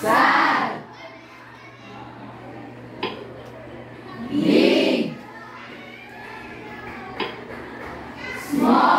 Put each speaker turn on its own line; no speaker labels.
Sai. Big. Small.